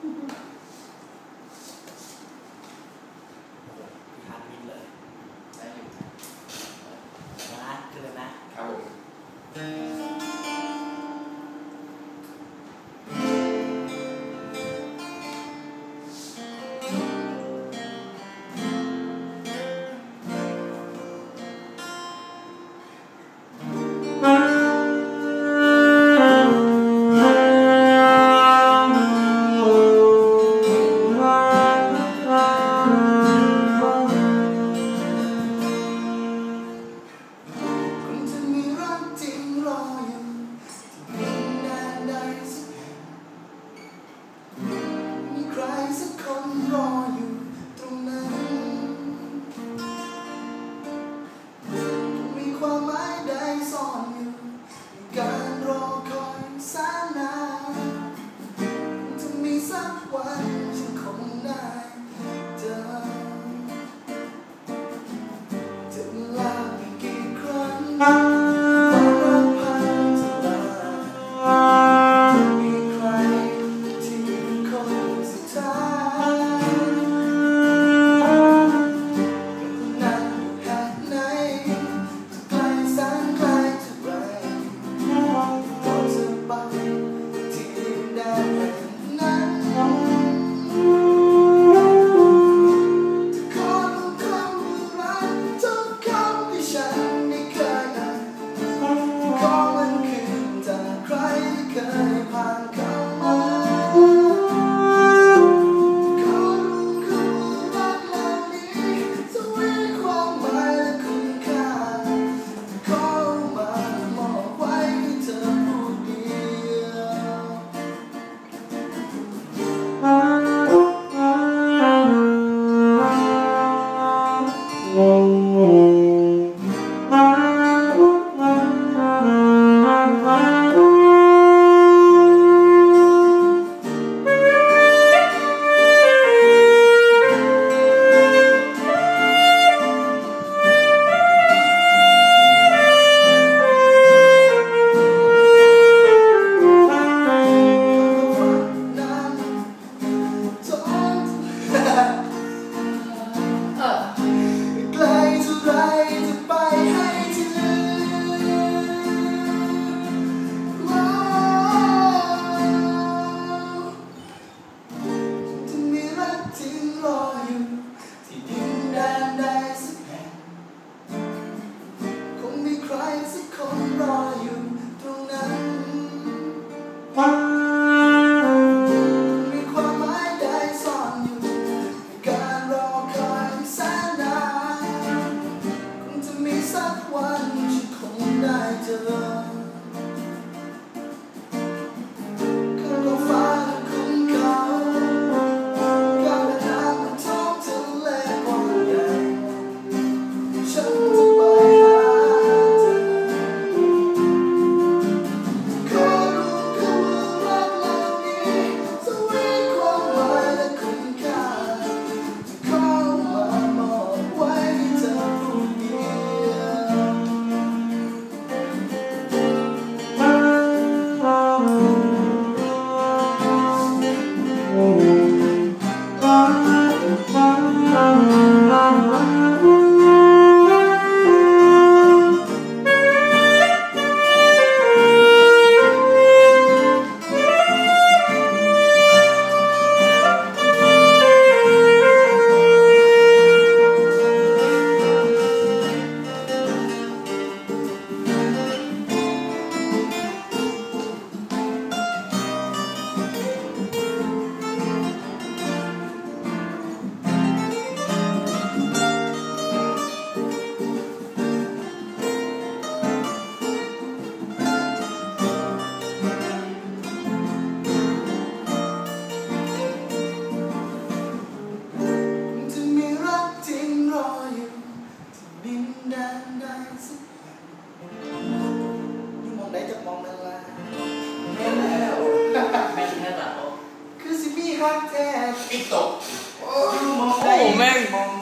พิธานมิดเลยได้ยู่นะนะเจอนะครับผม Victor. Oh, oh man. man.